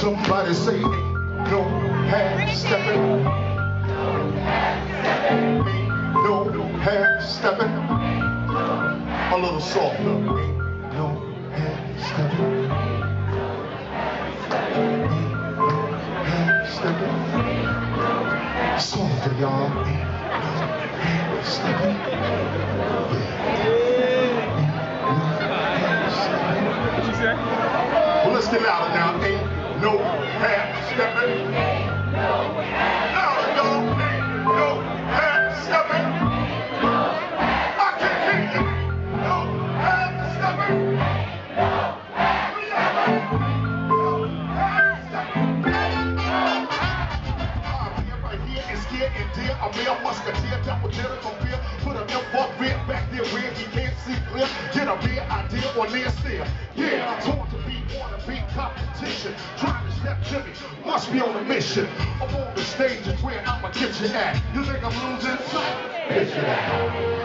Somebody say ain't no half stepping. Ain't no half stepping. A little softer. Ain't no half stepping. Ain't no half stepping. Softer, y'all. Ain't no half stepping. What you say? Well, let's get louder now. Ain't no half stepping. Louder, y'all. Ain't no stepping. I can't hear. No stepping. No stepping. Here right here and musketeer, double from fear. Put a or near steer. Yeah, torn to be, wanna be competition. Trying to step to me, must be on a mission. Up on the stage is where I'ma get you at. You think I'm losing? Pitch it out.